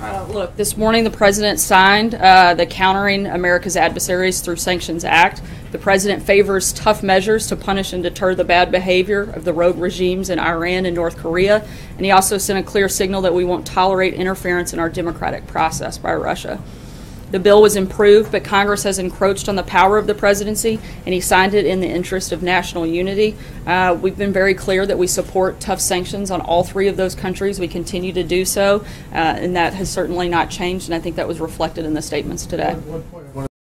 Uh, Look, this morning, the president signed uh, the Countering America's Adversaries Through Sanctions Act. The president favors tough measures to punish and deter the bad behavior of the rogue regimes in Iran and North Korea, and he also sent a clear signal that we won't tolerate interference in our democratic process by Russia. The bill was improved, but Congress has encroached on the power of the presidency, and he signed it in the interest of national unity. Uh, we've been very clear that we support tough sanctions on all three of those countries. We continue to do so, uh, and that has certainly not changed, and I think that was reflected in the statements today.